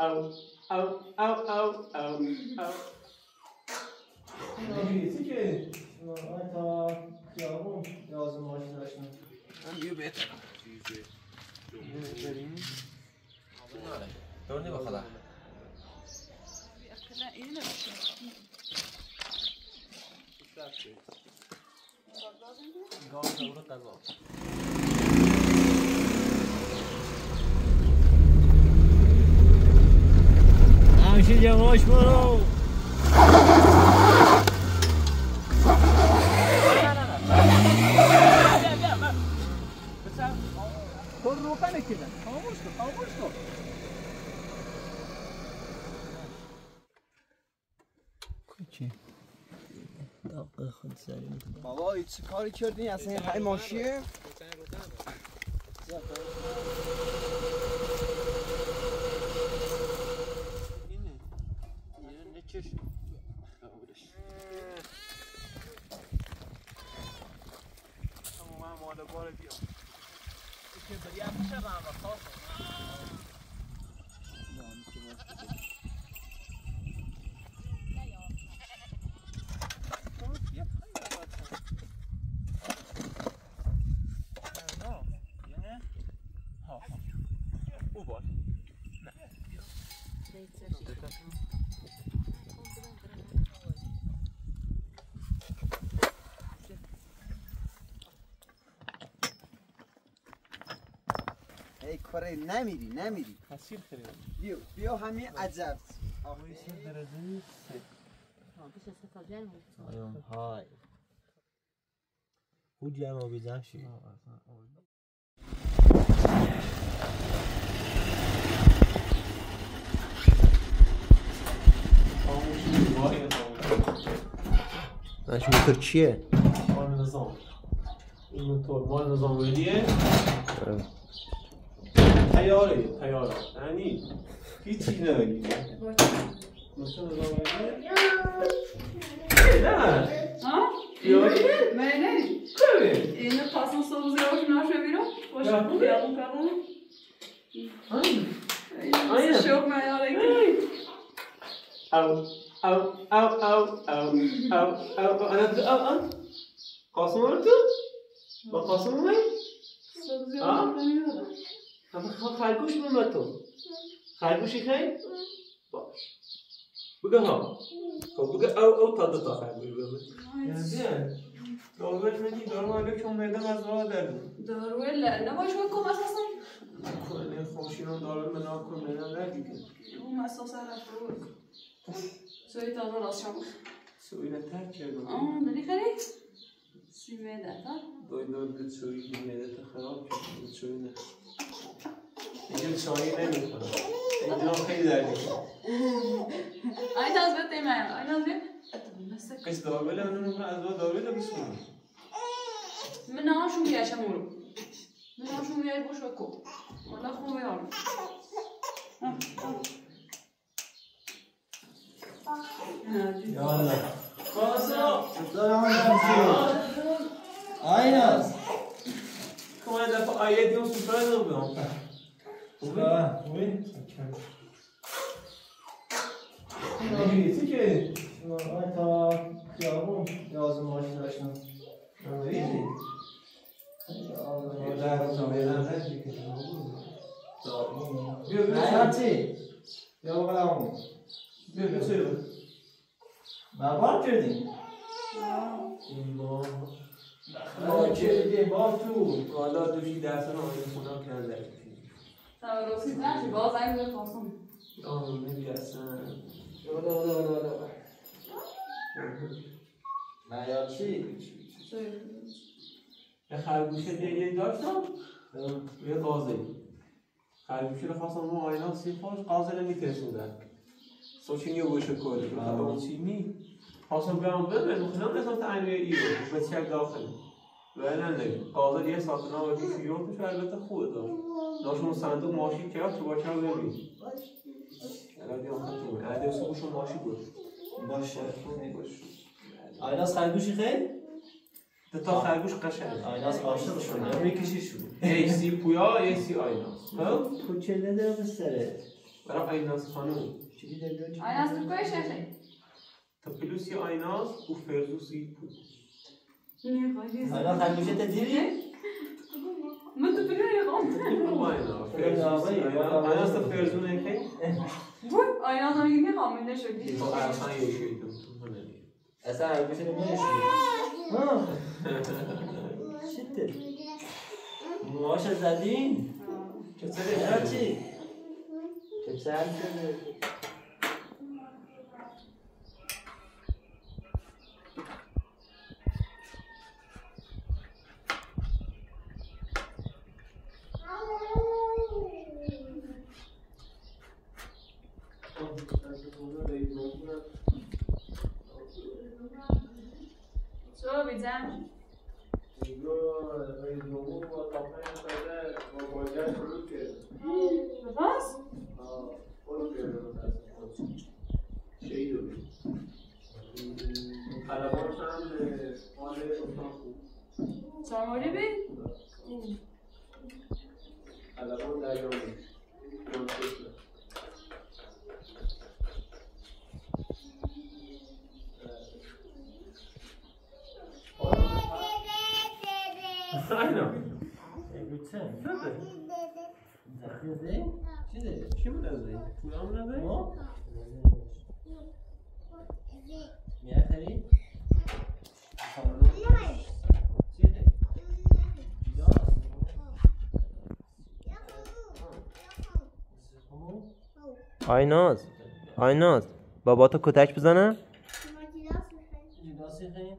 او او او او او او انگلیسی که من تا خیابون یازم ماشین داشتم یه بهتر دورنی بخدا همشه جماش برو. تو روکن که خاموش کن خاموش کن داغ خود سریم. بابا چه کاری کردی؟ اصلا این های ماشیه؟ ای کره نمیری نمیری. حسیر خیلی بیا بیا همین عجب. آیام های. او جمع بیزم شی نش موتور چیه؟ مال نظام. این موتور مال نظام 타열이에요, 타열. 아니, 귀치나 이게. 무슨 소리야? 나. 어? Gjør Nei, nei. Prøv igjen. Inn og ta som sånn så jeg har sjøvira. Og så på fjellen på den. Ai. Ai. Sjøk meg av deg. Au, au, au, au, au, au, au, au, au, au. Hva som var det? Hva som var det? Så du. خرگوش اومد تو. خرگوشی خیلی باش. بگه ها. خب بگه او او تا دو تا خرگوش بگه داروش میدی دارو مگه چون میدم از راه دارم دارو ما شو كم اساسا کنه خوشینون دارو من ناکن میدم ندی که. هم اساسا رفروك سو يتعذر راس شمخ سویل تر کردم اه داري خلي سيميدا تا. دوی دور به سویل میده تا خراب کرد. به سویل نه. Egypte yine mi? Egypte ذلك. أين أزبط معي؟ أين أزبط؟ أتبنسك. كيس ضرب له أنا نبغى أزبط ضرب له بسهولة. من عاشو يا شمولو. من عاشو يا بوش وكو. ولا خو يعرف. يلا. كوسو. Aynen. Comment elle a pas aidé dans ce pas خوبه خوبه انگلیسی که؟ من تا خیابون. یازم ماشین داشتم. نیاتی یا بقیدم نبار کردیم نبار کردیم با تو. حالا دوشی درسان آیه خونم کرده تا روسی نشی باز این به قاسم آه نمی‌رسن نیاتی یه خرگوشه دیگه داشتم یه قاضی. خرگوشه رو خواستم اون آینا سی خوش قاضی رو میترسوندن سوچینی رو بشه کلی رو اون چینی خواستم بیام ببین مخنم نسان تعینوی ایرو بسیار داخلی ولی نگه قاضی یه ساعت نام و بیشی رو توش البته خوبه داشت داشت اون صندوق ماشی کرد تو باچه رو ببین. الان دیگه آخر تو الان دیگه صبحشون ماشی بود. باشه باش آیناز خرگوشی خیلی؟ دو تا خرگوش قشنگ. آیناز عاشق شد یا می‌کشی شد ای سی پویا ای سی آینا خب؟ تو چه نداره به سره برای aynaz خانم. چی داری؟ Aynaz Türk'e şehri. تپلوسی aynaz و فرزوسی بود Niye hayır? الان همیشه تدیری؟ من تبلو يقوم Bu aynaz فرزوسی aynaz da ferzune ki Bu Aynaz onu yine kalmıyor ne şöyle. با ارسان yaşıyordum اصلا همیشه نمیشی ها شده موهاش زدین؟ چرا چی؟ چه سر شده؟ So آیناز آیناز. بابا تو کتک جداسی خیلی؟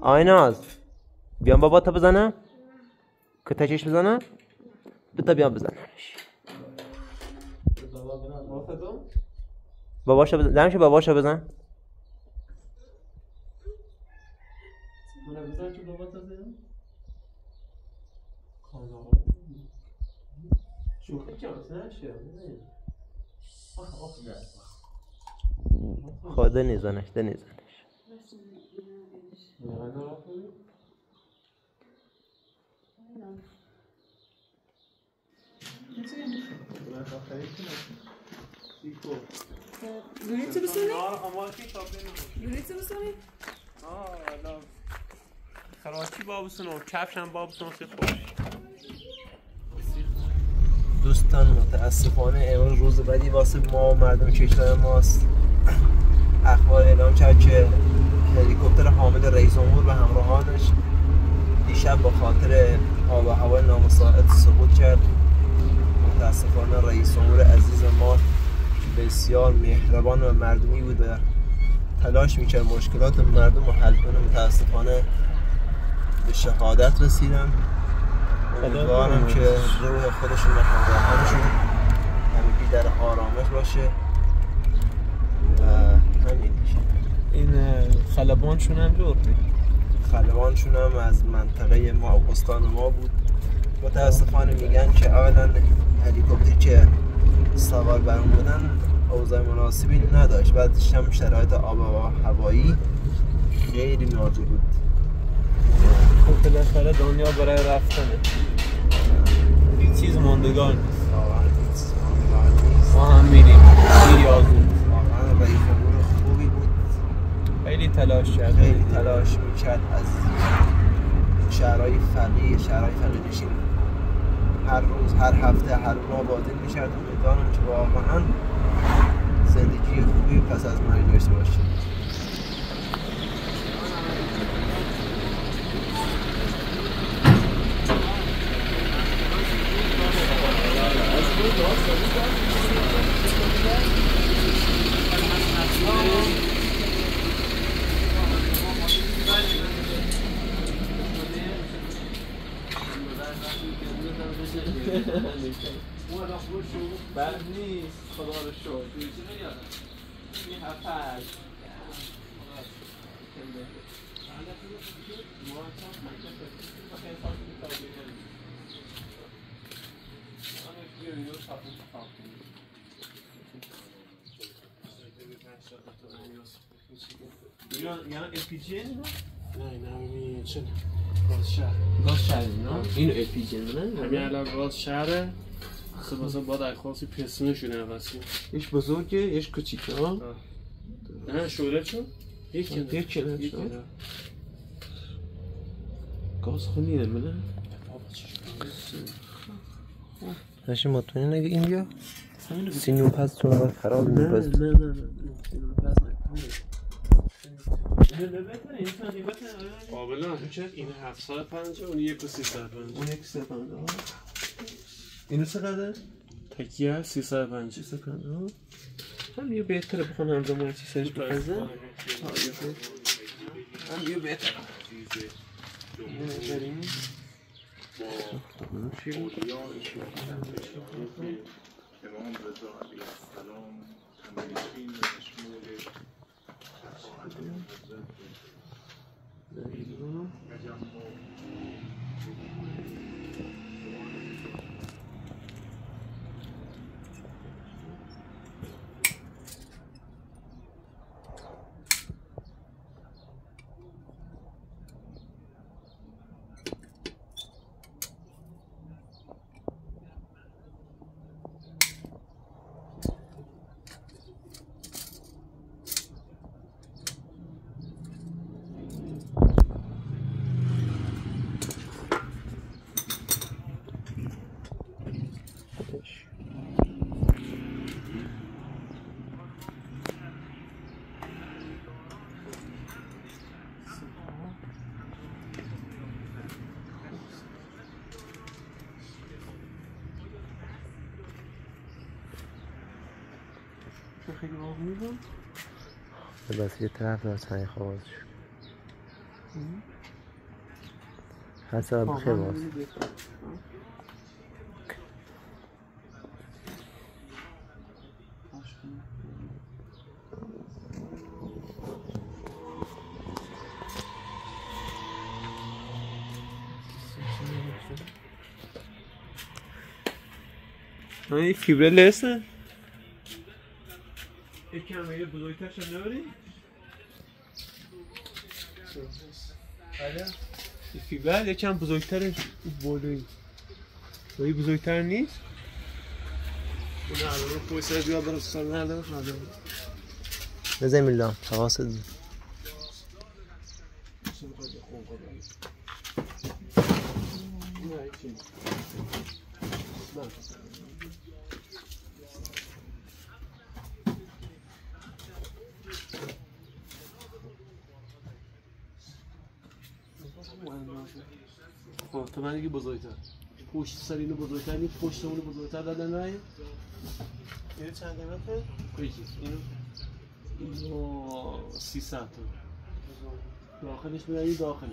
آیناز. بیام بابا تو بزنه؟ کتکش بزنه؟ بتا بیام بزنمش بابا باباشو بزن. زنشو باباشو بزن. Mü seni? Aa ama ki tabii. Gürültü mü seni? آه والا خراچی بابسون و کفشم بابسون سی خوش دوستان متاسفانه امروز روز بدی واسه ما مردم کشور ماست. اخبار اعلام کرد که هلیکوپتر حامل رئیس جمهور و همراهانش دیشب با خاطر آب و هوای نامساعد سقوط کرد. متاسفانه رئیس جمهور عزیز ما بسیار مهربان و مردمی بود و تلاش می‌کرد مشکلات مردم رو حل کنه. متاسفانه به شهادت رسیدن. امیدوارم که روح خودشون و همراهانشون همگی در آرامش باشه و همین. این خلبانشون هم جور خلبانشون هم از منطقه ما استان ما بود. متاسفانه میگن که اولا هلیکوپتری که سوار بر بودن اوضاع مناسبی نداشت. بعدش هم شرایط آب و هوایی خیلی ناجور خب بالاخره دنیا برای رفتنه هیچ چیز ماندگار نیست. ما هم میریم. رئیس جمهور خوبی بود. خیلی تلاش کرد. خیلی تلاش می‌کرد از شهرهای فقیر شهرهای فقیر نشین. هر روز هر هفته هر ماه بازدید می‌کرد. امیدوارم که واقعا زندگی خوبی پس از مرگ داشته باشه بد نیست خدا رو شکر این هفت الپیجی نه نه می‌بینی چه راز شهر گاز شهری نه این اپیجن نه همین الان راز شهره خب مثلا باید اخواسی پسونشون عوض کنی ایش بزرگه ایش کوچیکه ها نه شوره چون یک کنه یک کنه گاز خونی نمیده نشی مطمئن اگه این بیا سینیو پس تو خراب نه میپس نه نه نه قابلا این 750 اون یک و 350 اون یک سه پنده ها اینو چقدر؟ تکیه 350 چه پنده ها؟ هم یه بهتره بخوام همزه ما چی سرش بخزه هم یه بهتره بریم امام رضا علیه السلام همنشین مشمول خیلی میدم بس یه طرف دار سنگ خواهد شد. خیلی باز. نه این فیبره لسه کمه بزرگترش هم نبری؟ بله این فیبر یکم بزرگترش بولوی ولی بزرگتر نیست؟ اون الان پوی سر بیاد برای سال نداره خواهده بزن میلان حواست خب تو من دیگه بزرگتر. پشت سر اینو بزرگتر نیست پشت اونو بزرگتر دادن رای. اینو چند قیمته؟ کجی اینو. اینو 300 تا داخلش ببری داخلش.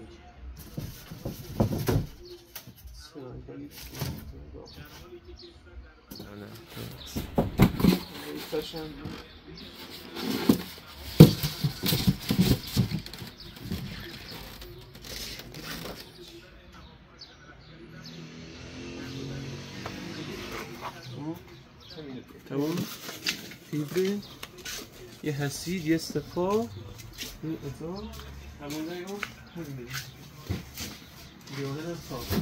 تمام. فیبره یه حسید یه صفا. یه ازار همون دیگه همین دیوانه صاف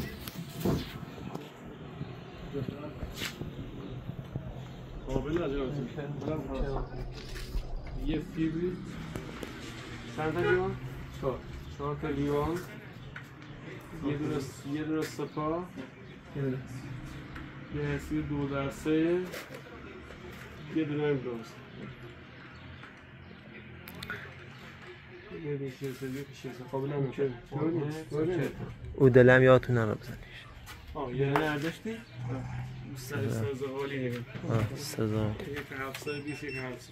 قابل از یه فیبری چند تا لیوان؟ چهار. چهار تا لیوان. یه دونه یه دونه سپا یه حسی دو دسته یه دونه هم درست. میشه او دلم یادتون نرو بزنیش. آه یه دیگه. آه سزا یک هفته بیش یک آقایش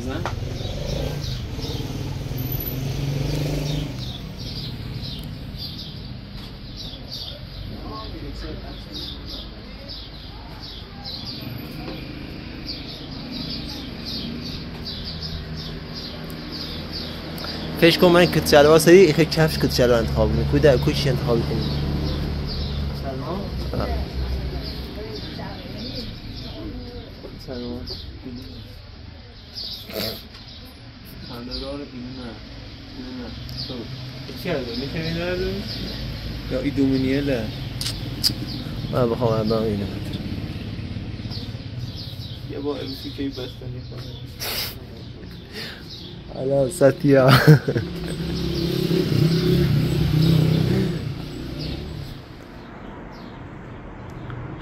بزن فکر کن من کت شلوار سری کفش کت شلوار انتخاب کنی کوی در کوی چی انتخاب کنی سلام آه. سلام خنده‌دار بیرون نه بیرون نه تو چی کرده؟ می‌کنی نردون؟ یا ای دومینیله من بخوام الان اینو یه با امسی که بستنی کنه حالا ساتیا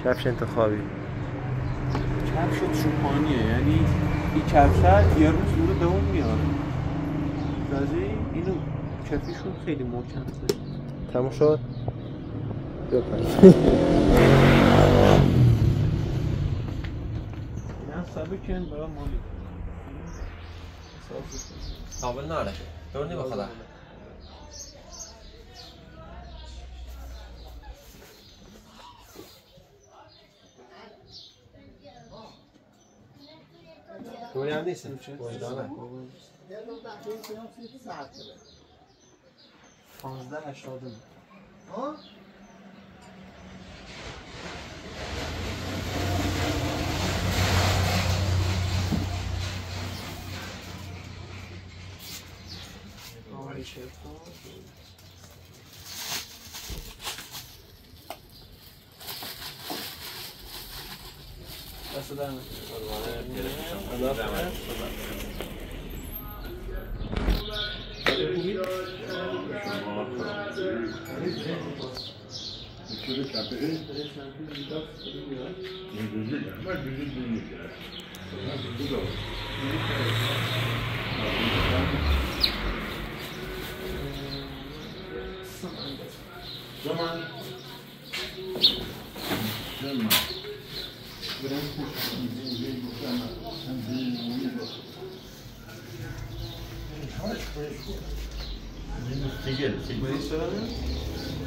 کفش انتخابی. کفش چوپانیه یعنی این کفشه یه روز نور دوم میاد. زازی اینو کفیشون خیلی محکمه تموم شد؟ Yok artık. سابقا برام مولي قابلنا على دورني بخلع هو يعني ايش؟ Fazla aşağıda mı? Ha? aynı şey yapalım. Asadan. Monsieur le Capé. Moi, je dis سبه کن برای مالی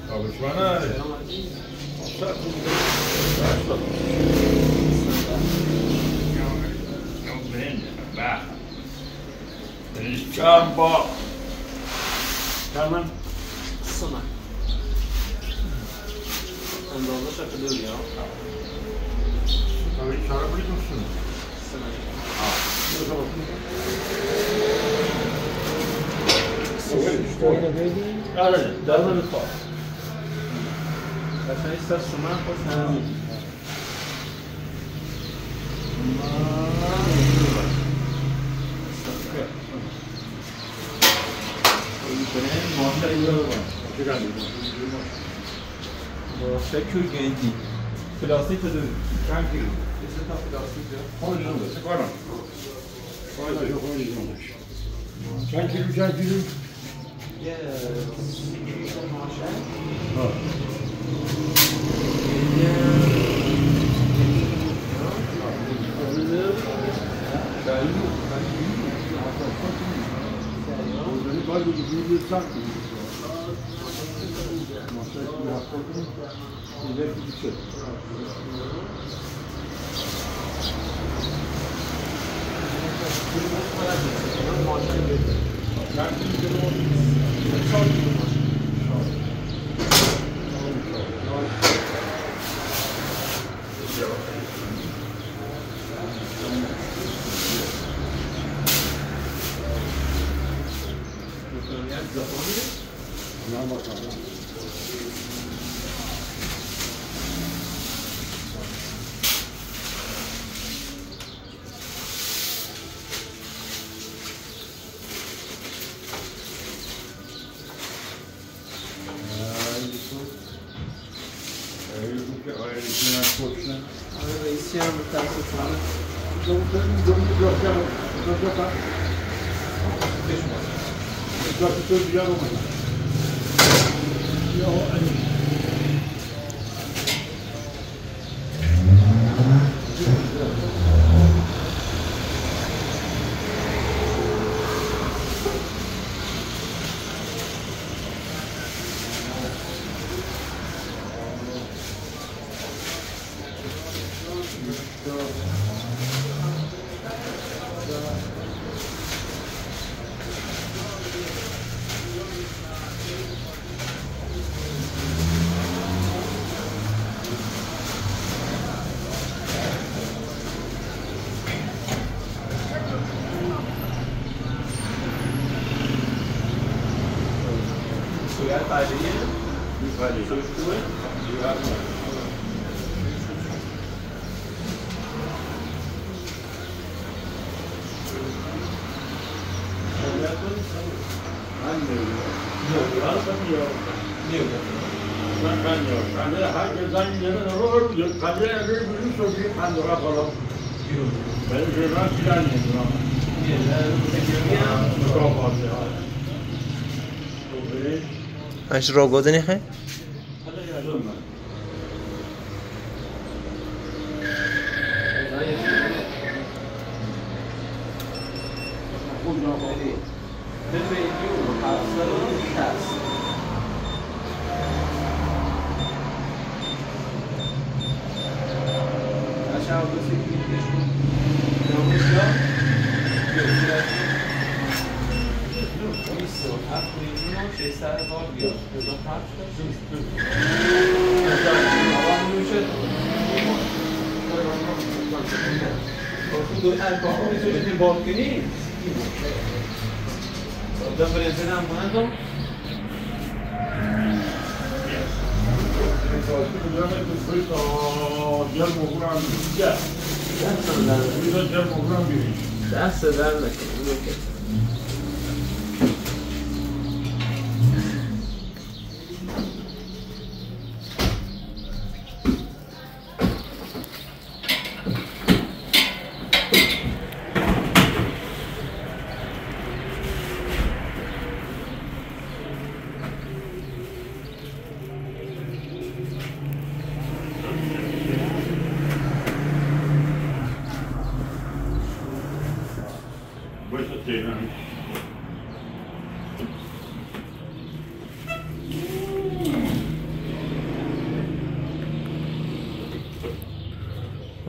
قابل ناره دور نی بخدا دوری هم نیست گلدانه پانزده هشتاد دست در Sånn her. Eندazه şakılıyor ya. Sen hadi. آره در من خواه قشنگ c'è più gente plastica di tranquillo questa è la plastica poi non questa qua no poi non poi non tranquillo tranquillo yeah oh. Thank you. Ve bir şey. صورت باش رو گذرینه خه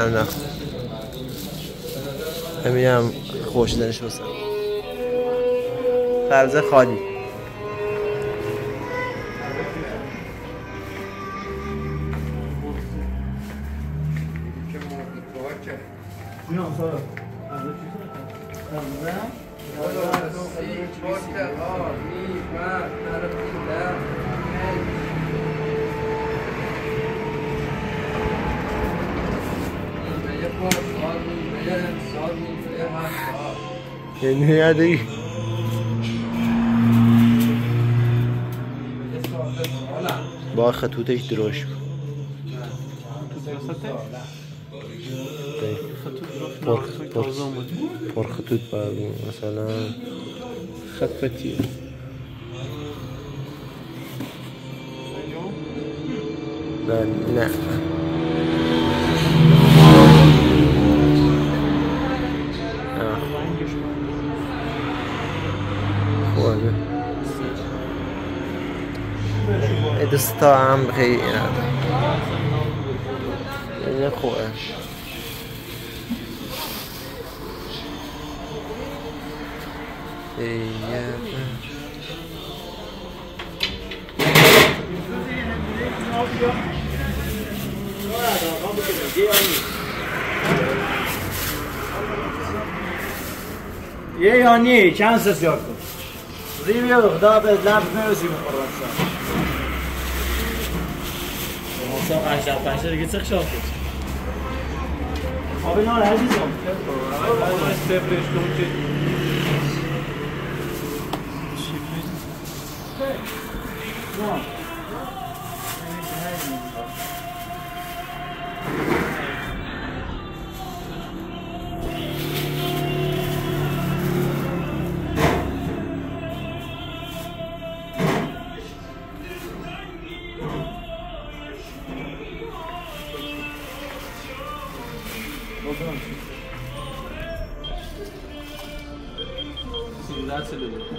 هم نه همین هم خوشدنش بسن. فرزه خالی. خطوطش دروش بود. پر پر پر خطوط بود. مثلا خط فتیه نه نه هم خیلی این خوبه. یه یا نی چند سس یاد کن. ریوی خدا به لب نرسی بخورم سا مثلا قشتر قشتر دیگه چه خشاب کن آبی نار عزیزم. استفرش کن که bahsediyordum.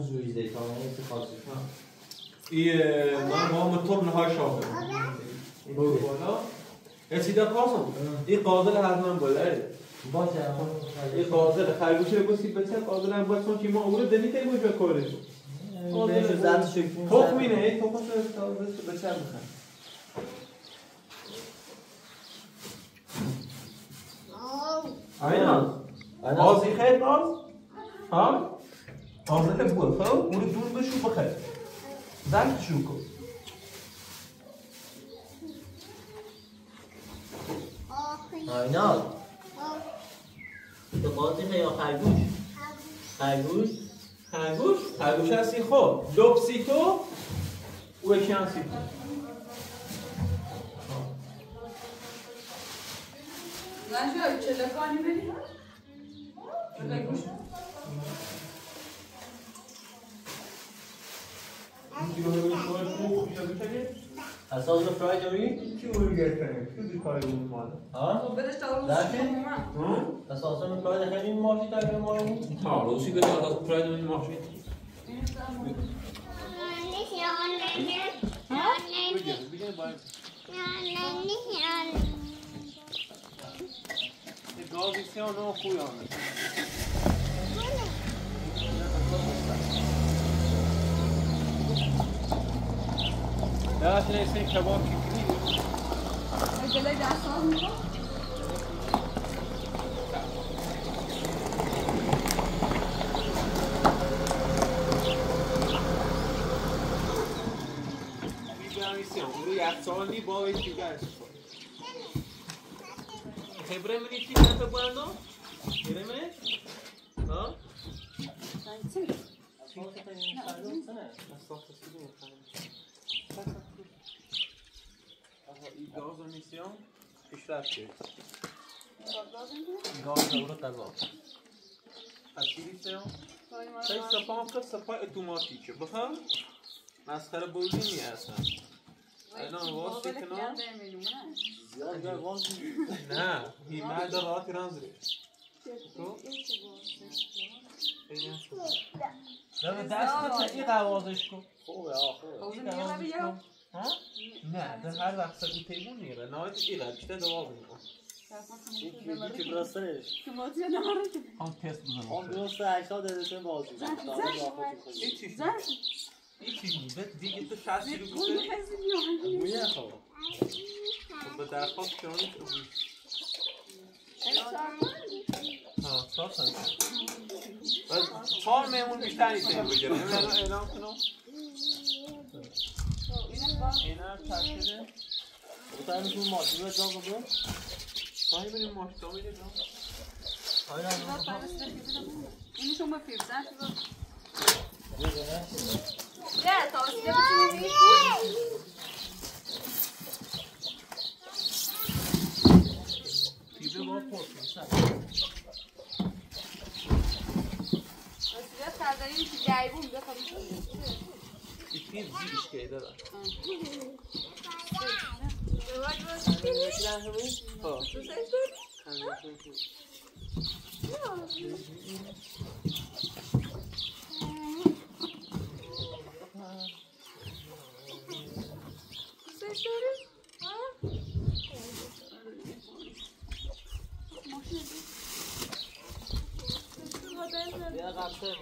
مده خود زوج دی تا من اتفاقی ای من ما مطلب نهای شابر بگو. بالا. اسیدا قاسم این قاضل هر من بالا باشه این قاضل خرگوش رو بسی بچه قاضل هم باید چون که ما اون دنی تیموش بکاره. بهش زد شکل تخمینه ای تخمش رو بچه هم می‌خواد اینا بازی خیلی باز؟ ها؟ قاضل بود خب اون دور بشو بخیر زن شو کن آینا تو قاطی یا خرگوش خرگوش خرگوش خرگوش هستی خب لپسی تو و یکی هستی تو نجا چه لکانی بریم گوش اساس فرای داری؟ ها؟ خب بدش تا درکه؟ من اساس فرای داری ماشی تا ما ها روسی که از پراید این ماشین گازی سیاه نو خوی آمد نه شنه سین کباب کی کنی جلوی دست ها میکن میگم سیاه اون رو یخچال با این دیگه استفاده خبره منی چی نفع باندو؟ خبره منی؟ ها؟ این گاز رو میسیم پیشرفت کرد گاز رو قضا از چی بیسیم؟ سای سپا هم که سپا اتوماتیکه بفهم؟ مسخره بودی نیه اصلا الان واسه کنار زیاد به باز نه هی مرد راحتی رنزری تو؟ نه دست این قوازش کن خوبه آخه من بگم ها؟ نه ده هر وقت سگو تیمون میره نهایت ایره بیشتر دواب میکن یکی که نهاره آن تست بزنم آن درسته 80 دقیقه باز زن زن هیچی بوده دیگه تو 60 کیلو گل بوده مویه خب خب به درخواست که آنش بود ها چهار چهار میمون بیشتر نیست این این الان اعلام کنم اینا ترکیده بودن تو ماشین رو جا بود خواهی بریم ماشتا میده جا اینی شما فیب زن نه تا سیده بسید فیبه با پرسیم سر سیده سرداری میشه جایبون بخواب Ya kaptım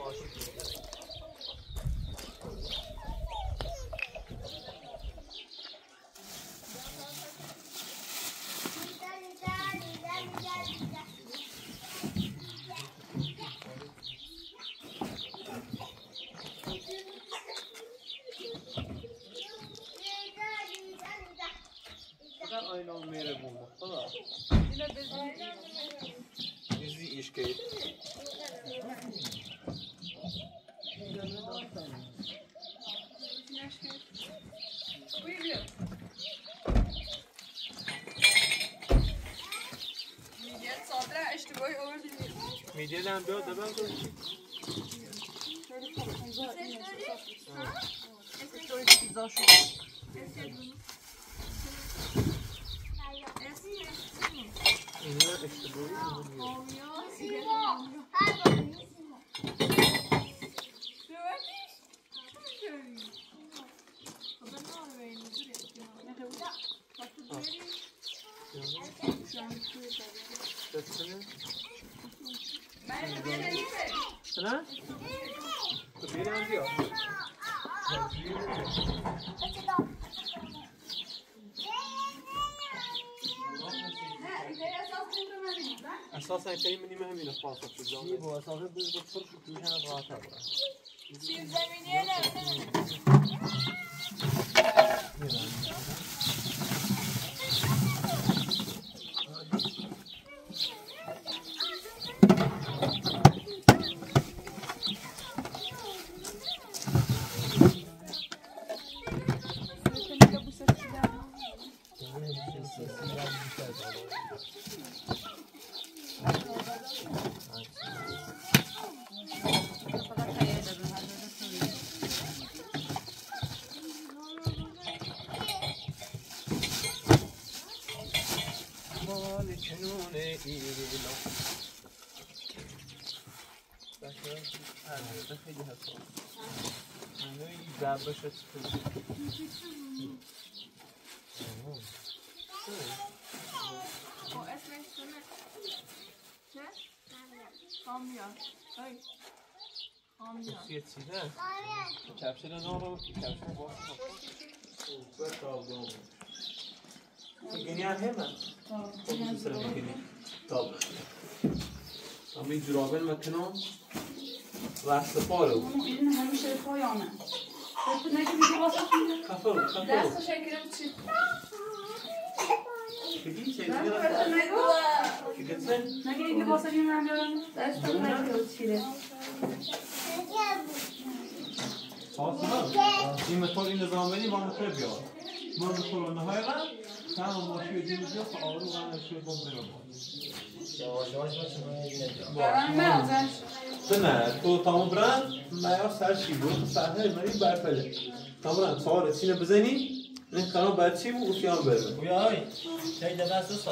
aynı olmayı bulmakta da. Yine dizi ilişkiyi. Midye den bir da ben konuşayım. İniyor işte bu. Ne? Bir an diyor. اساسا این منی همین خاصه شد چی با اساسه بود بود پر شد توش هم راحت بود مال بشه هر خیلی هست همه این ضربه شد یه چیزه کفشل نارو کفشل باز کن همه. دوست دارم میگنی طب اما این جرابه مکنم وست پارو این همیشه پایانه. تو نگه میگه واسه کفر کفر دست شکرم چی؟ نگه اینکه واسه این من بیارم؟ دست تو نگه چیره فاطمه این مطور این نظام بدی با بیار. غم نشوی بم برم یواش یواش باشه من یه جا برام میازش نه؟ تو تمام برن ما سر چی بود؟ سر منی برفله تمام برن سوار سینه بزنی؟ این کلام بچی بود اوشی هم برده ویای چای دست است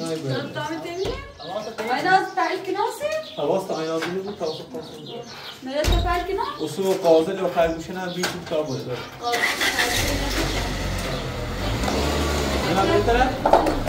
نه برده Damit demir. Aynen belki nasıl? حواست آینازونی بود تا واسه پاسون Nerede belki nasıl? اصول قازل و خرگوشن هم بیشی کتاب بوده نه بهتره؟ بس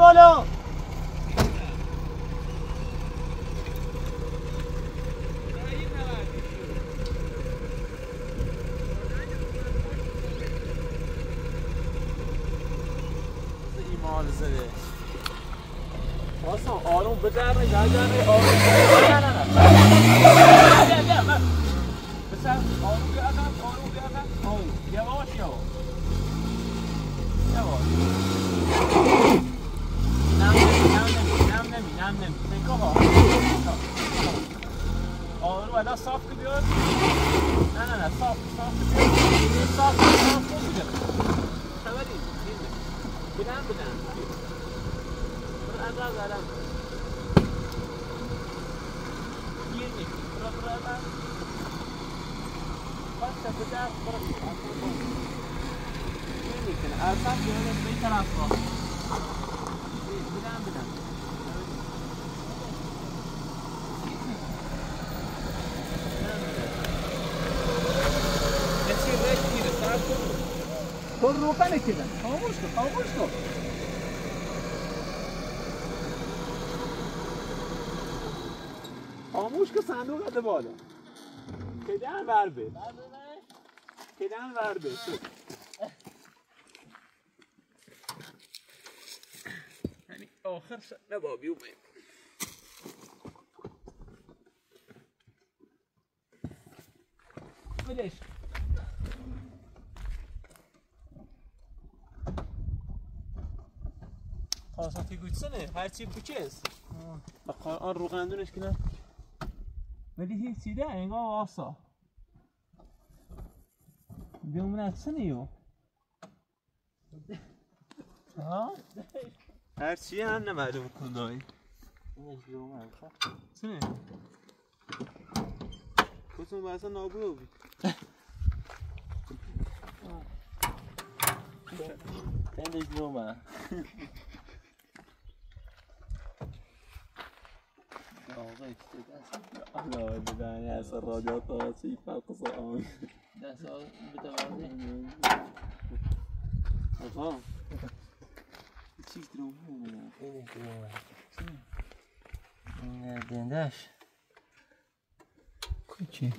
نه آروم الان صاف که بیاد نه نه نه صاف صاف که بیاد صاف صاف کن بیاد خبری بدن بدن برو عقب عقب گیر نیست برو برو عقب بس به دست برو گیر تو روغن کردن خاموش کن خاموش کن خاموش که صندوق بده بالا کدن ور به کدن ور به یعنی آخر شد نبابی اومد بدش خاصاتی گوچسنه هرچی بچیز آن روغندونش کنه ولی هیچ چیده انگار واسا بیمون اکسنه یو ها؟ هرچی هم نمعلوم کندایی سنه کتون بحثا نابود بود Tende gloma. الله أهلا بدان يا سر جاتا سيفا قصان ده سؤال بتوازي أفا تشيك تروحون إيه تروحون دنداش كوتشي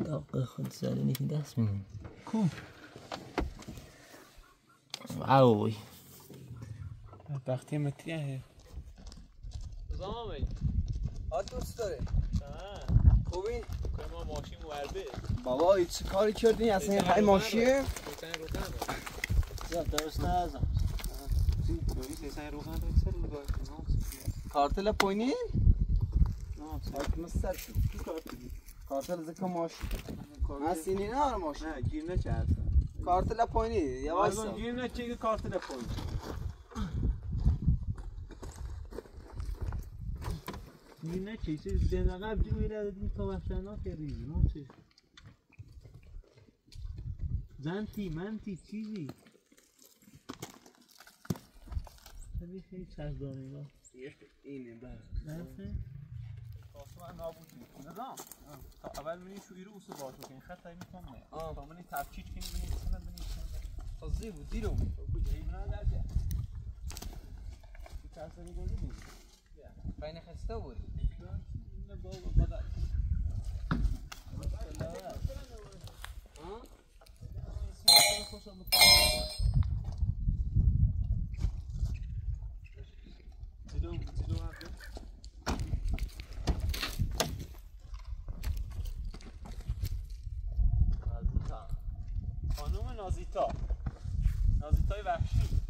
دقة خد سالني داس مني كو عاوي بختي متياهي زامه آ دوست داره. خوبی؟ ما ماشین ورده. بابا ای چه کاری کردین اصلا این های ماشیه درست نازم سیسن روغن رو. سر نگاه کن کارتل پوینی؟ نه شو. کارتل؟ زکا ماشی من سینی نه ماشی نه گیر نکرد. کارتل پوینی یواش واسه گیر نکه که کارت تلفن گیر نکه چه دنگه قبل میره دیم تا وحشنا که ریزی نه چه زنتی منتی چیزی؟ خیلی خیلی چرزانه با اینه بله. نفه آسمان نابود می‌کنه. نظام تا اول منی شویی رو اوسه باشو که این خط تایی می‌کنم. آه. تا منی تفکیک کنی بینی سنه بینی سنه تازه بود دیرو کجایی؟ بنا در جه تحصیلی گذی بود پایین خسته بود. خانوم نازیتا. نازیتای وحشی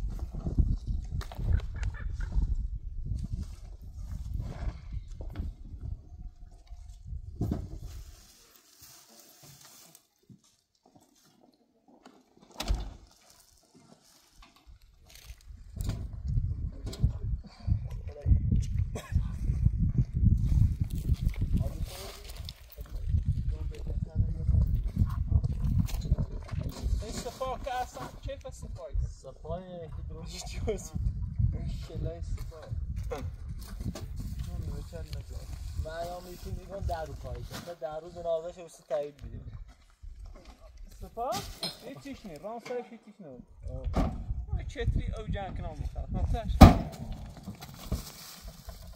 استفا که اصلا کیف استفایی صفای شلای استفا من الان می‌تونی میگم در رو کاری کنم در روز نازش بسی تایید بیدیم استفا هیچیش نی ران سرش هیچیش نی به چتری او جان کنم بخواه نفتش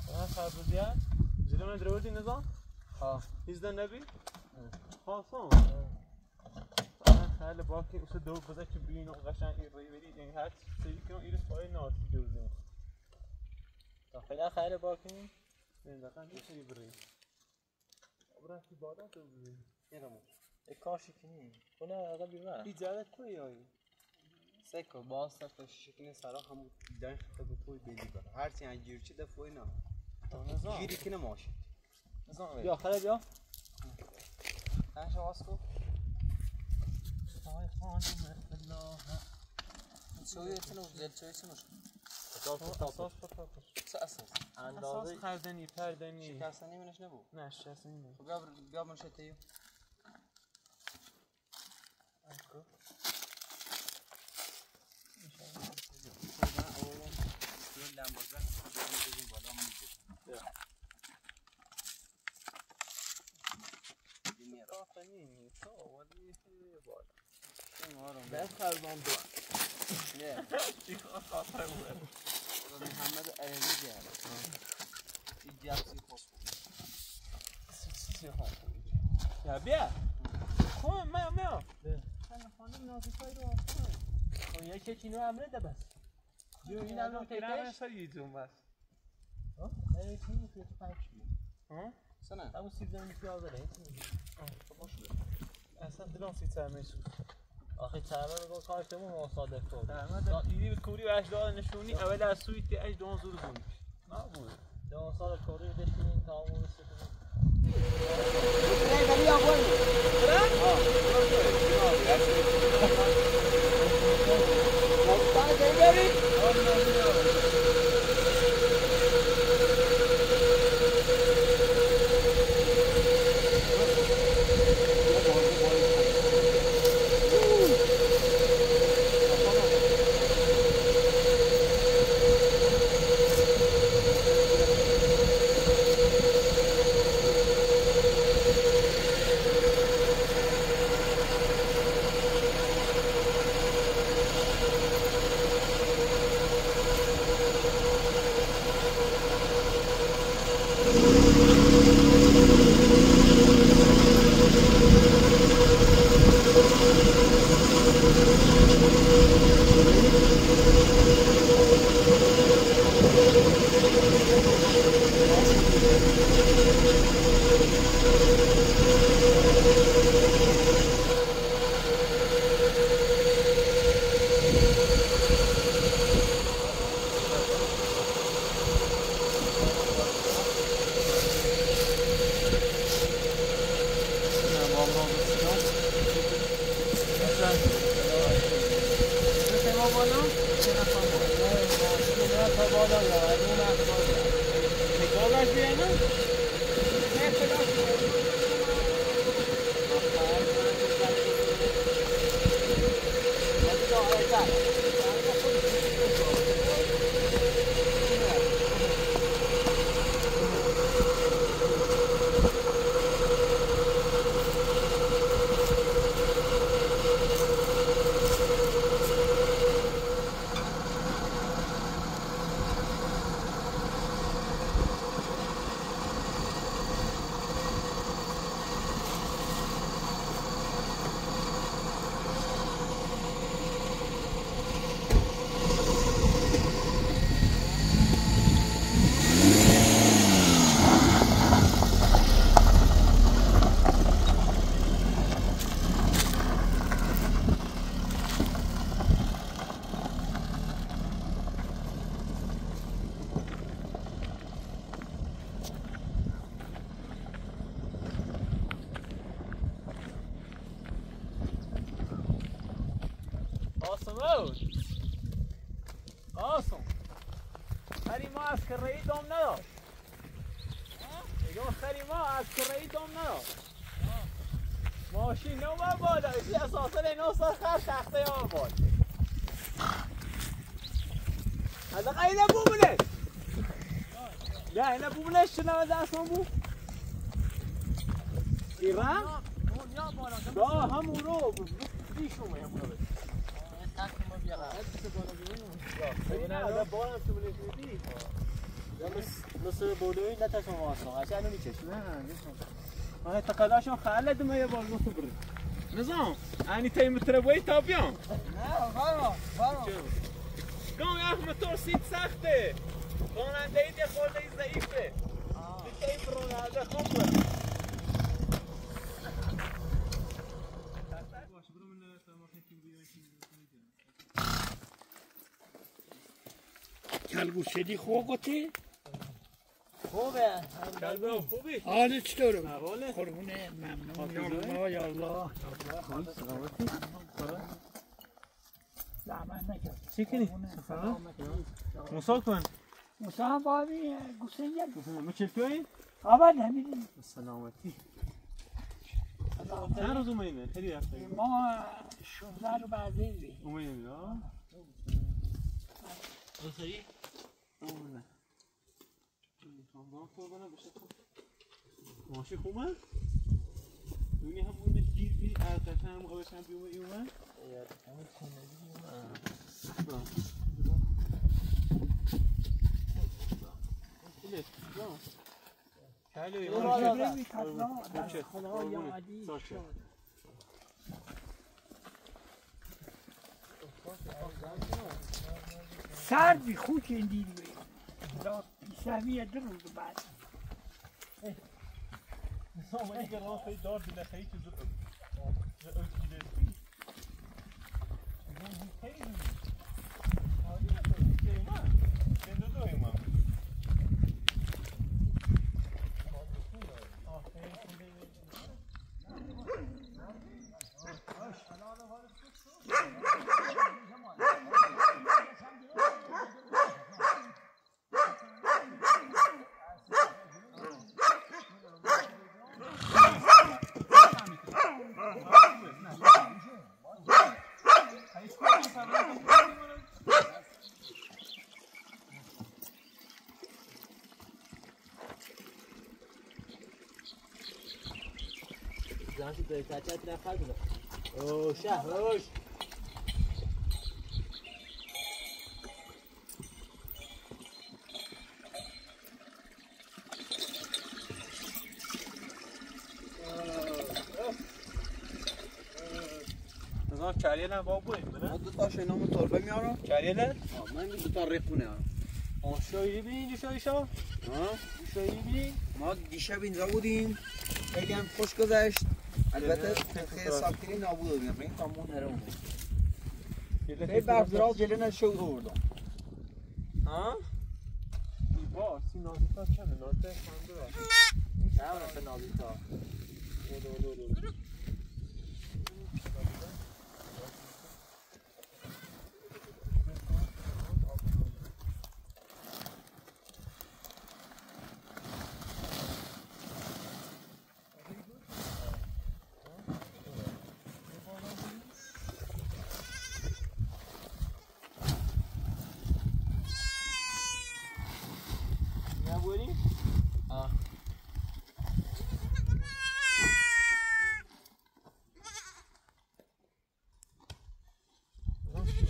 انا خربوزیه زیرون دروتی نظام؟ ها هیزده نبی؟ خاصم خیلی باکی اوس دو بزه که بینو قشنگ این روی برید یعنی هر سری کنم ایرس پای نارسی جوزیم فعلا خیر باکی این دقیقا نیستی بری برسی بادا تو بری اینمو کاشی کنی خونه آقا بیمه. هیچ زیادت کوی هایی سکو باز تا شکنی سرا همون دن خطا به کوی بیلی بره هر چی انجیر چی دفوی نه گیری کنه ماشید بیا خیلی بیا. هنش آواز کو. های خانم الله. سوی اتنو زل سوی سنوش اساس اساس اساس خردنی پردنی. شکستنی منش نبود. نه شکستنی نه خب بیا بیا من شتیو به خربان بیا خب ما ما خب یه چه چینو امره ده بس جو این امره تیرم تیتش سری جون بس نه چینی که تو پنج ها سنه همون سیب زمینی که آزاره اصلا دلم سی ترمه سوز آخه ترمه بگو کارتمون مصادف در تیری به کوری و نشونی اول از سویت اجدان زور زونی نبود. دو سال کوری دشتیم تمام رسیدیم آسمون شنو از اسمان بو ایران؟ دا همون رو. بیشون همون رو. نه مثل بولوی نتشم واسه عشان نمیچش نه آه تقداشون خالد ما يبغى نصبر نظام اني تيم تربوي تابيان نه فرما فرما قوم يا اخي موتور سيت سخته. یه خورده ضعیفه تیم کلگوشلی خوب گوتی خوبه. کلبه خوبی؟ حالت چطوره؟ احواله قربونه ممنون. یا الله. یا الله. زحمت نکرد چی کنی؟ مساک کن. مساهم بابی گوسنگل مچل توی؟ آباد همین سلامتی چند روز اومدیم؟ خیلی وقت ما 16 رو بعدی بیم اومدیم ها؟ بخری؟ ماشی خوبه؟ دونی همون گیر بی ارتش هم آبش هم بیومه ایومه؟ علی سرد بی خوک این دیدی بیم بیسهمی دو روز بعد نظام اگه راه خیلی دار بیله خیلی که زود خیلی اوه شه روش نظام کریه نه باب بویم نه؟ دو تا شینامو تربه میارم؟ آه، من دو تا ریخونه هم آن شایی بینی شایی شا؟ آه؟ شایی؟ ما دیشب اینجا بودیم هم خوش گذشت البته خیلی ساکتری نابود بودیم این کامون هره اومد خیلی برف جلو نشد بردم ها؟ ایبا سی نازیتا چنه نازده خنده را نه اون به نازیتا نبوری؟ آه.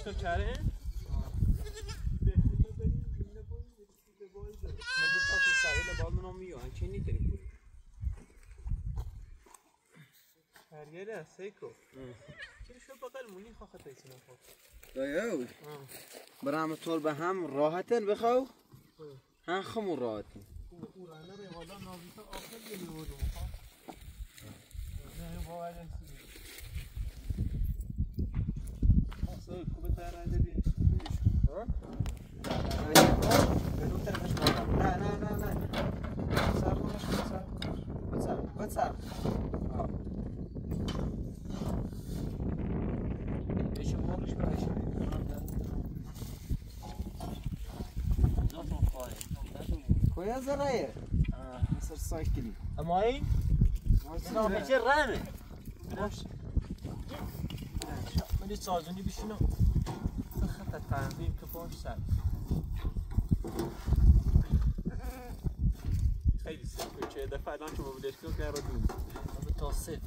تا کره؟ سیکو. شو بقل مونی خواه خطایی سینا خواه دایو برام تربه هم راحتن بخو هم خمون راحتن. او رانه به نازیتا آخر نه باور خويا زراير آه نصير سايكلي اماي نصير رامي واش سر سر این من سازونی بشینم خط تنظیم که باش سر. خیلی سخته چه دفعه الان موبیلش کن که رو دون به تا سه.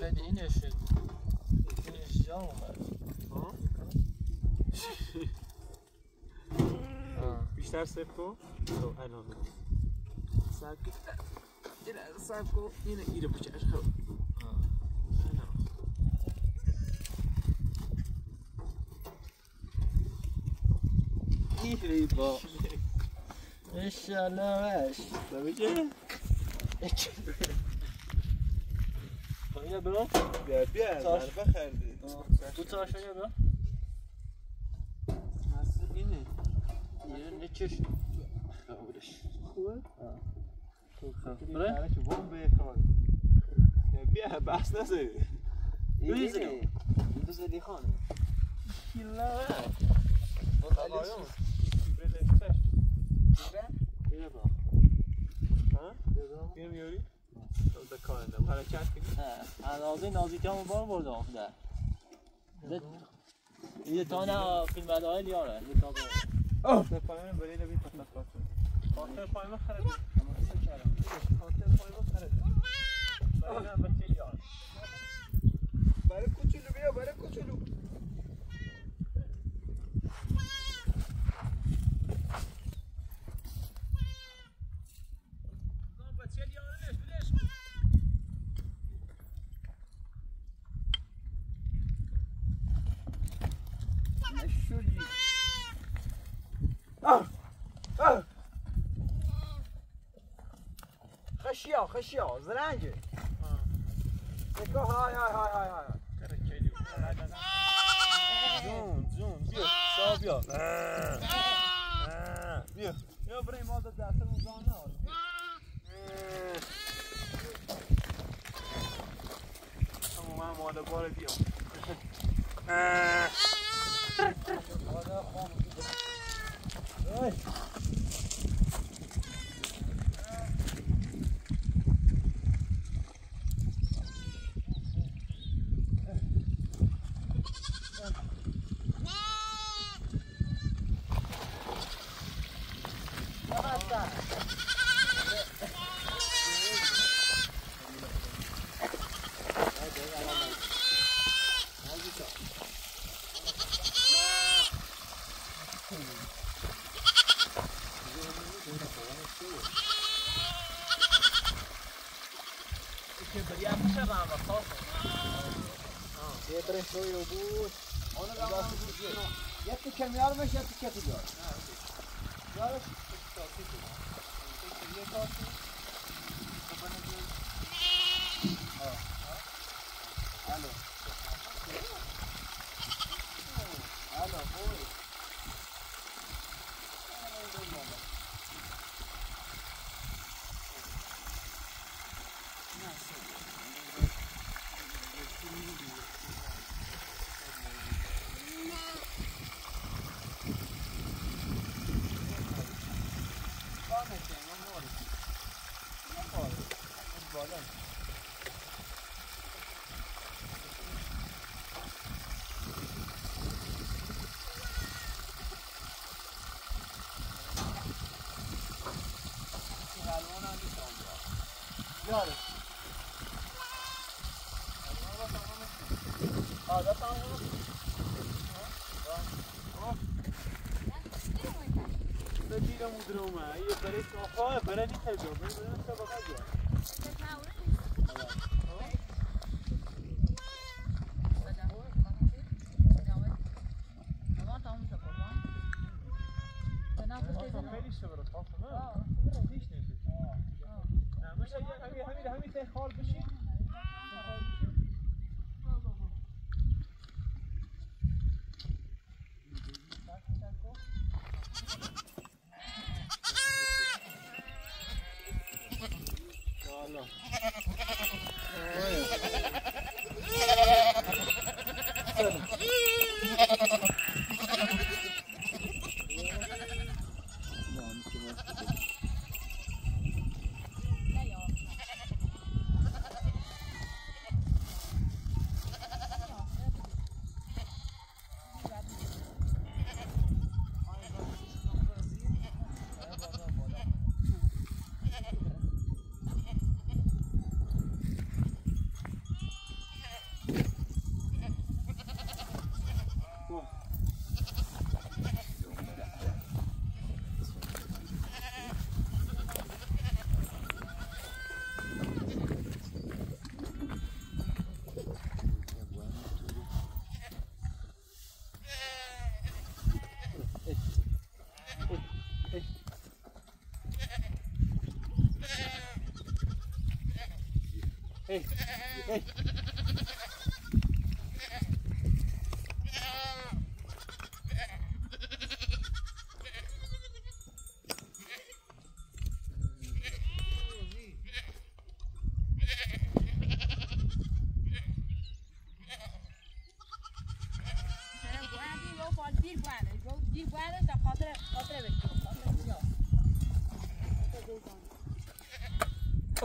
خیلی اینش اینش جا اومد. بیشتر سیف کن خب الان. سب کن اینه سب کن اینه ایره خب. ایری با اشالله ببینه اینو برو بیا بیا. ضربه خریدی تو تاش اینو برو اصلا اینه اینو نچش خوبه؟ بره که بوم به کار بیا بحث نزدی بریز اینو بزدی خانه اینو میاری؟ خب ده کار اندم حرکت کنی اندازه نازیتی همون بار برده آخه ده یه تا نه فیلم بده های لیاره یه تا ده پایمه بری رو بی پتنه خاطر خاطر پایمه خرده خاطر پایمه خرده برای من بچه یار برای کوچولو بیا برای کوچولو خشیا خشیا زرنگه نکا های های های های های جون جون بیا سا بیا بیا یا برای ما در دست موزانه همون من مال بار بیام یه برای شوی رو بود یه تیکه میارمش یه تیکه تو بیار بیارش یه برای کافا برای نیت جو برای برای سبقه جو خیلی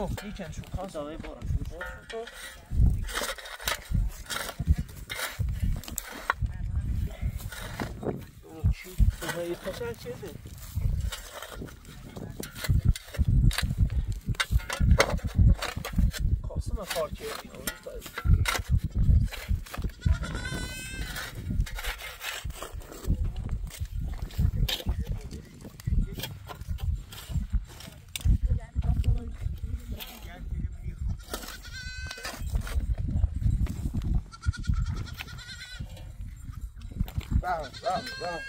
اوه میکن شو خواست داوی برو. صدای پسر چیزه قاسم کار کردی Bravo, bravo.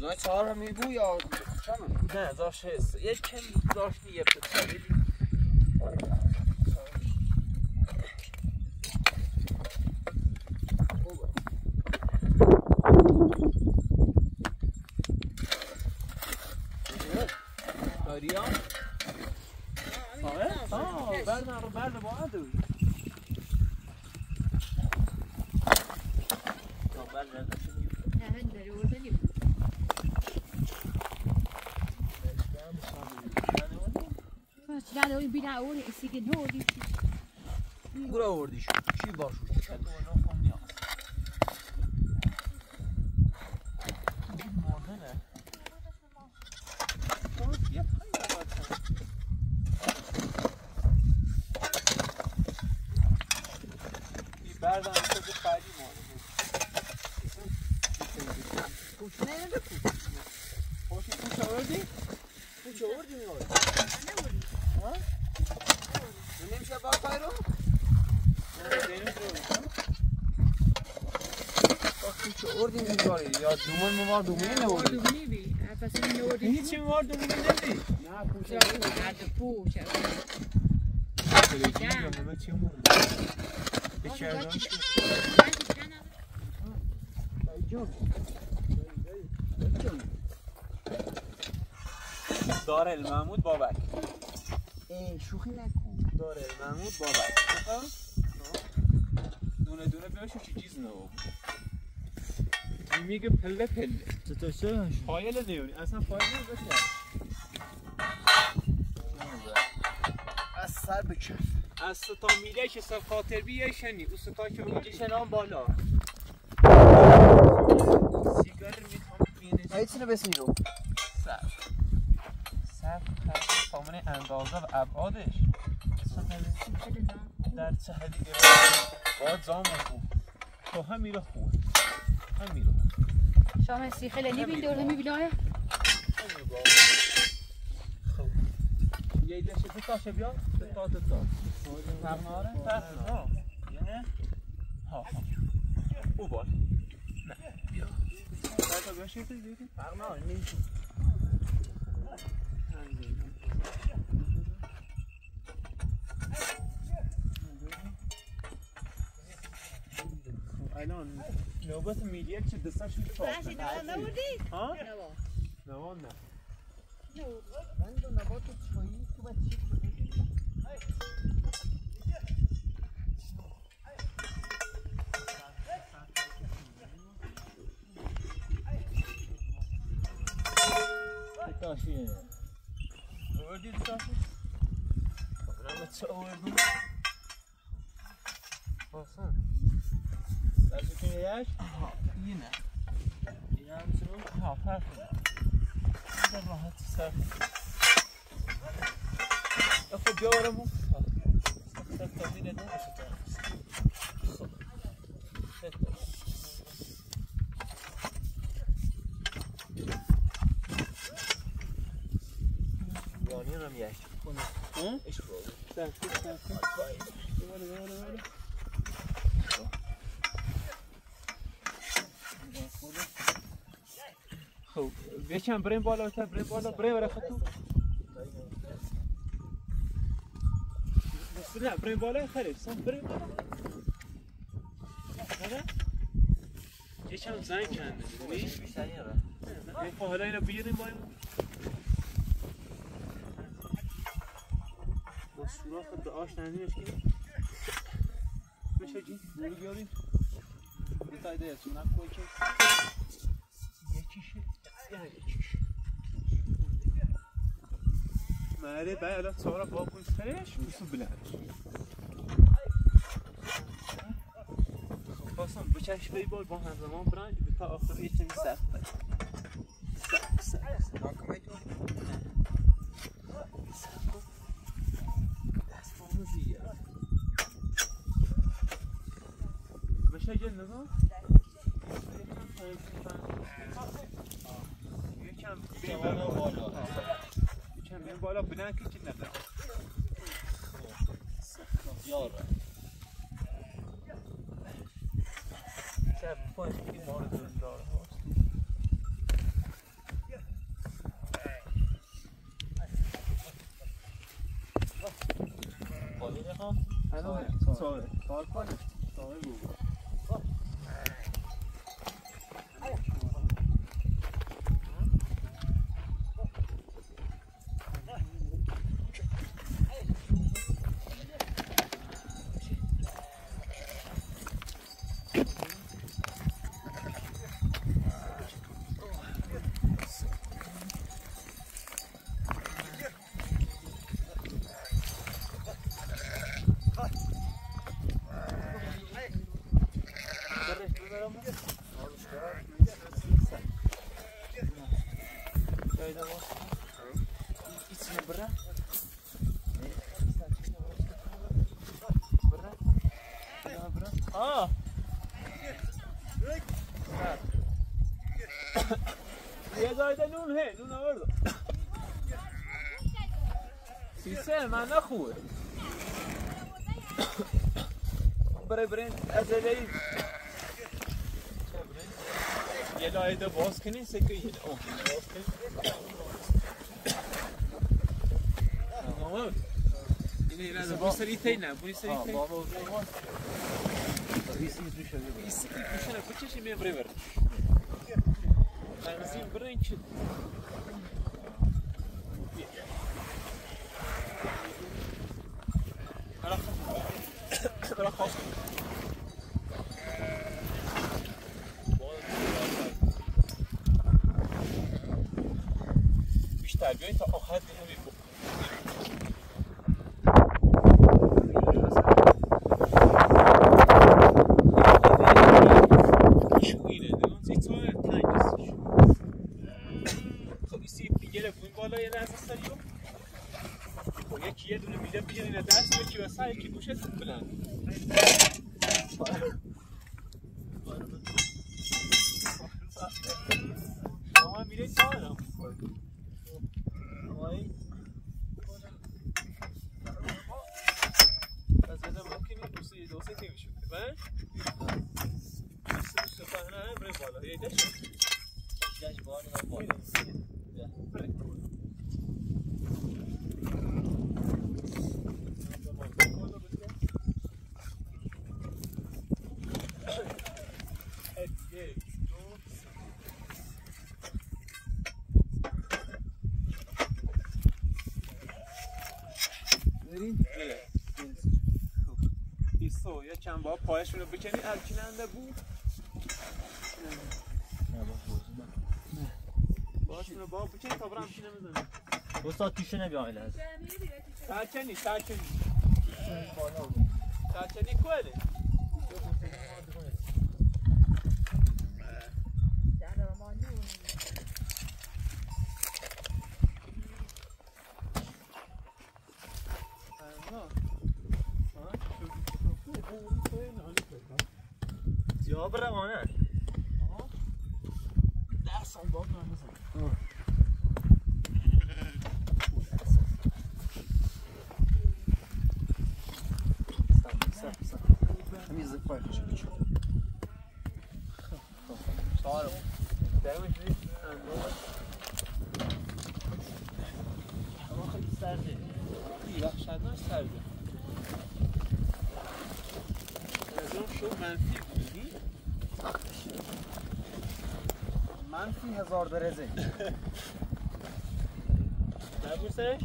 زای چهار هم میبو یا چمه؟ نه داشت هست یک کمی داشت یه پتر chicken. دومن موار دومنی نوردی هیچی موار دومنی نمیدی نه کوچ دار المحمود بابک. ای شوخی نکن. دار المحمود بابک دونه دونه بهشون چی چیز نو میگه پله پله. چطور فایل نیونی اصلا فایل نیونی از سر به کف. از ستا میله که سر خاطر بیه شنی. او ستا که اونجا شنان بالا. سیگار می‌خوام بینه هیچی بسنی رو سر. سر سامن اندازه و ابعادش. در چه حدی باید زام خوب. تو هم میره خوب. هم میره شام سیخل نبین دور همی بلاه یه دشه تو تاشه بیا تا تا تا. فرناره فرناره یعنی؟ ها ها. او بار نه بیا. تا بیا شیطه دیدی فرناره نیست الان نوبت میلیت چه دستش رو چاپ ها؟ نوان نه من دو نبات چایی تو باید چی کنی؟ تاشیه آوردی دستش؟ برام چه آوردی؟ آسان دستتون یک. یه نه. این هم چون ها فرق کنه راحت سر. خب بیاورم اون. سر تازی نده خب. یانی رو میش کنه اش رو سر سر خب یکم بریم بالا تا بریم بالا بریم برای خطو بس نه بریم بالا خرید سم بریم بالا. نه یکم زنگ کنده یه خب حالا اینو بیاریم با این. با سوراخ آش نزدیمش کنیم بشه جی بیاریم. یه تا ایده سونم کوی که یکیشه مره بای الان sonra با کوی سرش بسو بلند. خواستم بچش بی بار با همزمان برن تا آخر یه چنین سخت بای سخت سخت دستمانو زیاد بشه گل نگاه. یکم بریم بالا یکم بریم بالا بلند که ندارم یاره شب ما رو دارم داره خالی نخوام الان ساره ساره کنه سیسه من نخوه برای برین از ای یه دایده باز کنی سکه یه اوه باز کنی آمد اینه اینا از بو سری تی نه بو سری تی بابا. ایسی تو شده ایسی تو شده بچه می بره بره بنزین برین چی برا خواست بیشتر بیاین تا آخر دیگه میبو خب ایسی گرفت این بالا یه لحظه سریو خب یکی یه دونه میده بیارین دست یکی وسط یکی گوشه بلند شما میره تا از یادم ممکنه دوسته یه دوسته تیمی شده بله؟ دوسته دوسته فهنه بره بالا یه دشت دشت بالا بریم؟ چند بار پایشون رو بکنی الکننده بود. باشون رو با بکنی تا برم چی نمی‌زنی استاد توشه نبیا ایل هست ترکنی ترکنی ترکنی کوله Barbarezinho. Está a gostar?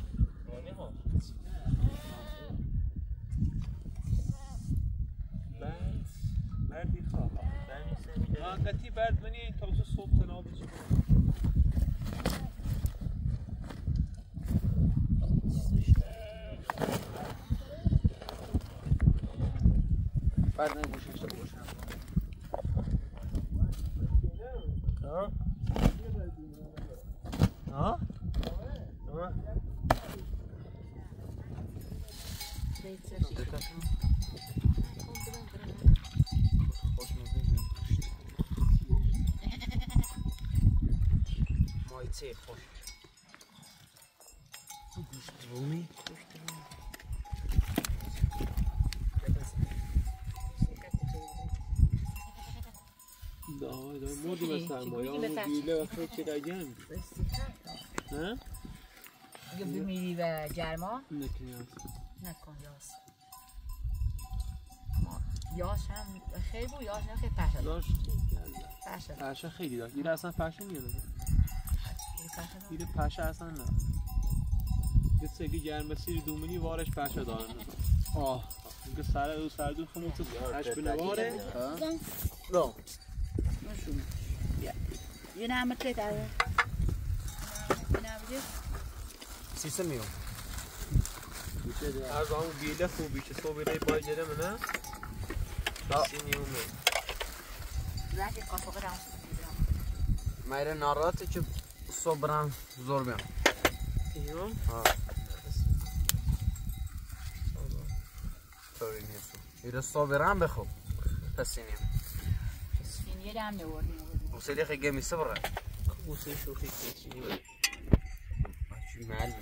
مایچه خوش. گوشت رومی دای دای مردی به سرمایه آن گیله و خیلی چقدر گرم نه؟ اگه بمیری به گرما؟ نکنی نکن یاس. ما- یاس هم خیلی بود یاس هم خیلی پشه داشت پشه پشه خیلی داشت گیره اصلا پشه نیاره خیلی پشه اصلا نه. یه سگی گرم سیر دومنی وارش پشه داره آه. اینکه سر دو سر دو خونه تو پش به نواره. نه یه نمه که داره سیسه میون از آن گیله خوبی که صبح ری پای جره منه سی نیومه زنگ قاطقه رمز مایره ناراته که صبرم زور بیم اینم طوری نیست. ایره صبرم بخو. پس اینیم. این یه دم نوردیم. وسیلی خیلی گمیسه بره بوسه شوخی کچی چی معلم.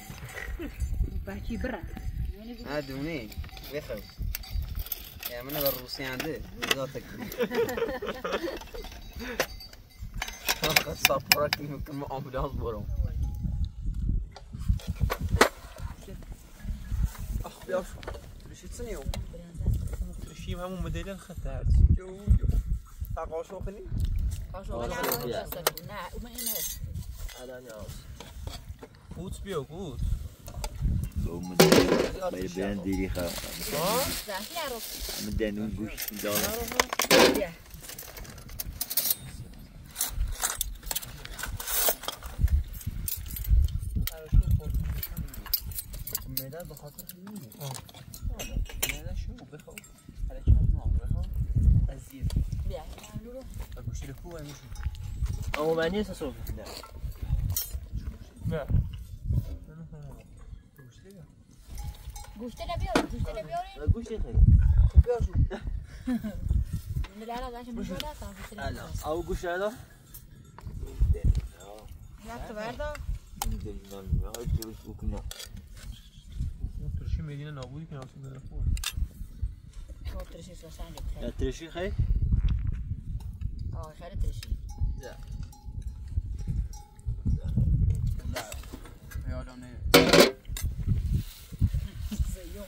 بچی بره نه دونی. بخو. یا منه بر روسی عنده ذاتك آخه صبرك يمكن ما آمبولانس برم آخ بیاش بشی تنیو شیم همون مدل خطر جو جو تقاشو یاس قوت بیا قوت برای برن دیری خواه زنگی رو من دنون گوش دارم بیا می‌داد به خاطر نمیه می‌داد شو بخو حرکت نام بخو ازیر بیا گوشی رو خوبه میشه اما من نیست صبح نه نه گوشته نبیار گوشته نبیاری گوشت خیلی خب بیاشو مدار ازش میشه دستم گوشته الان او گوشت الان یک تو بردار ترشی مدینه نابودی که ناسون داره خور ترشی سوسنج ترشی خیلی آه خیلی ترشی یادم نه زیون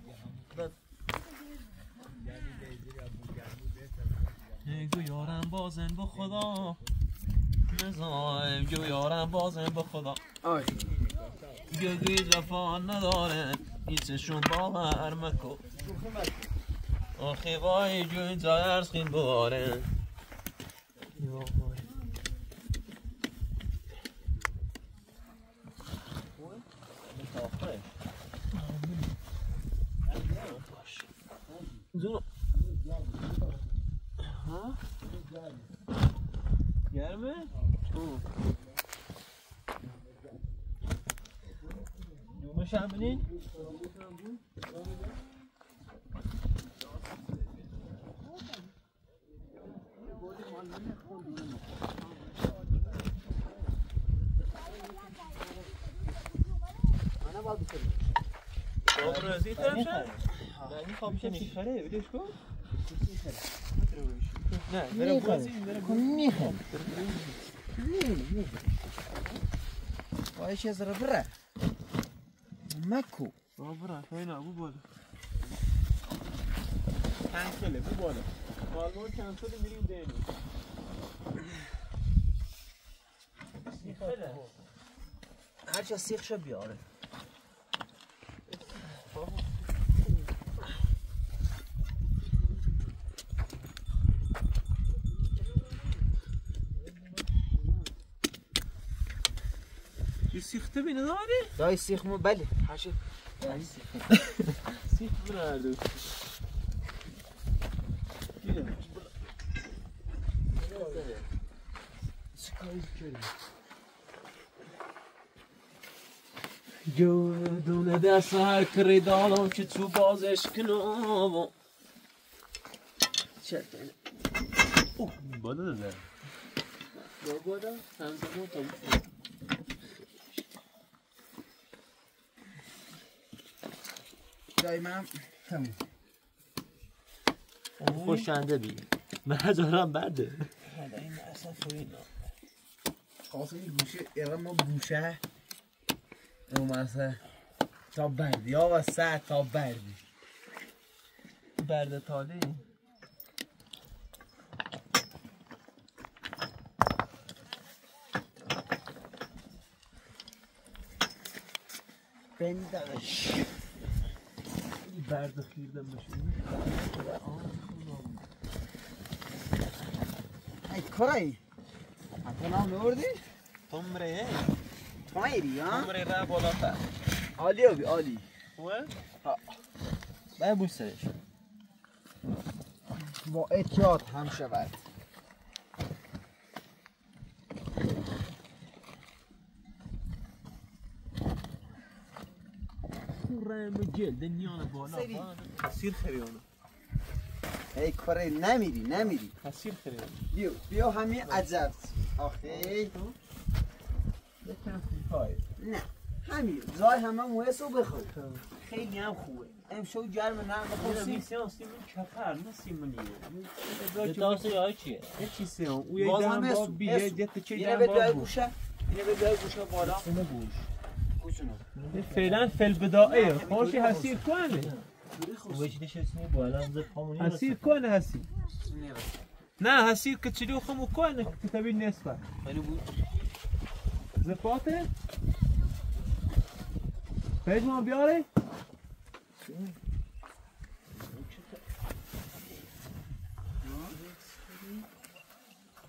گو یارم بازن با خدا. بزایم گو یارم بازن با خدا. آی. گو گوید وفا نداره هیچشون باور مکو آخی وای جوی جای ارز خیل باره. Yer mi? Yumuş abinin. Dobro, zítra vše? Není chlapče, mi šare, vidíš ko? Šare. نه می‌خوام باید از را بره مکو ابو بالا کنسله بو بالا کالمان کنسله هرچه بیاره. یه سیخته بینه داری؟ دای سیخ مو بله. هرچه سیخ. برردو دونه در سر کری دالم که تو بازش کنم. چه اوه بادا داده. بادا همزمان تا دای من. تموم. خوشنده بی. من دارم برده این اصلا این گوشه ایران ما گوشه. اون مثلا تا بردی. و سه تا بردی. برده تالی. بندش برده بشه ای کرای حتی نام نوردی؟ تمره تایری ها؟ تمره را بالاتر. عالی آبی عالی. خوبه؟ باید بوش سرش با احتیاط هم شود. رم جلد نیان بالا. سیر خریانه ای کرای نمیری نمیری. سیر خریانه بیا بیا همین عجب. آخه. نه همین. زای همه مویس رو بخور خیلی هم خوبه. امشو نه خب بخور سیمون سیمون چپر نه سیمونیه. داست یا چیه یه چی سیمون او هم دم با بیه. یه اینه دم با گوشه. اینه به جای گوشه. بالا. بوش گوشونو فعلا فل بدائه خوشی حسیر کنه حسیر کنه حسیر. نه حسیر که چلو خمو کنه کتابی نصفه خیلی بود. زفاته؟ پژمان بیاره.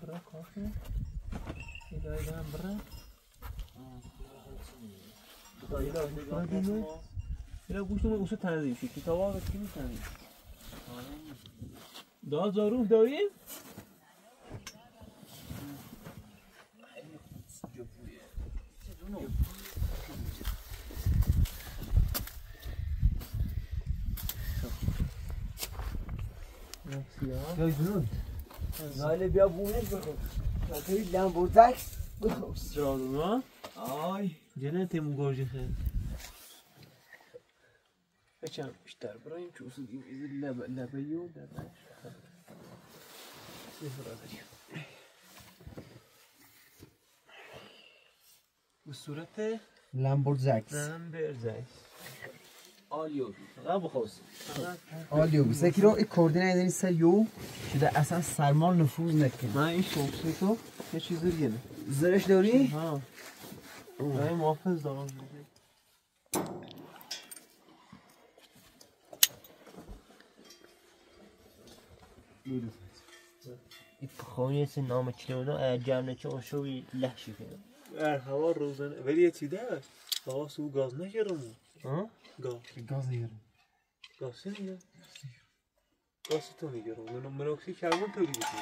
برا کافه. ایدای دارم برا اینا گوشت ما گوشت تنظیم شد کتاب ها کی میتنظیم دا زاروف داریم جای جنون زایل بیا بونش بخور توی لمبوزک بخور جادونا آی. جنه تیمون گرجی خیلی بچم بیشتر برایم که اصول این لبه لبه یو لبه به صورت لمبوزک نمبرزک آلیو فقط بخواست آلیو بس یکی رو این کردی نیدنی سر یو شده اصلا سرمال نفوذ نکنه من این شمسی تو یه چیزی دیگه نه زرش داری؟ ها من محافظ دارم. است نام چلونا جمع چون شوی لحشی ار هوا روزانه ولی یه چیده هست هوا سو گاز نگیرم ها؟ گاز. گاز نگیرم گاز نیه گاز تو نگیرم منو منوکسی کربون تولید کنی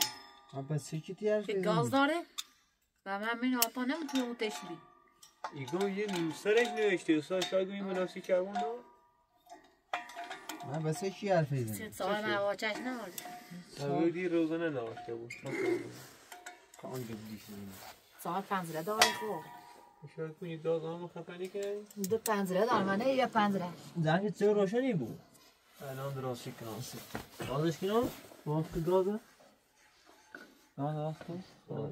من پس چی که گاز داره؟ و من من آتا نمی‌تونه اون ایگو یه سرش نوشته اصلا شاید این منوکسی کربون داره من بس چی حرف ایزنی سه سال من واچش نمارد سویدی روزانه نوشته بود. سال پنزله داره خوب میشه کنی داز هم خفنی که دو پنجره دارم من یه پنجره. زنگ چه روشنی بود. الان درست شکنانسی بازش کنم؟ باز که دازه؟ نه داز کن داز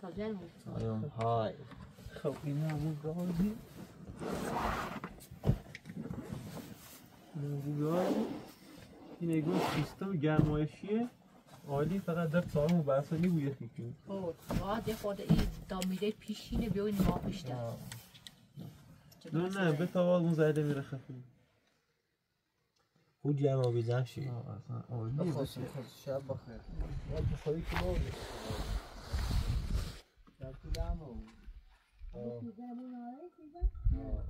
تا جن بود آیون های. خب این همون گازی این گازی این اگه سیستم گرمایشیه عالی فقط در سالم و بحثانی بویه خیلی اوه باید یه این دامیده پیشینه بیاین ما بیشتر. نه نه به تا اون زده میره خفی خود جمع بیزم شی. اصلا عالی باشه شب بخیر. بخوری که ما Nakudamo. Nakudamo na hora,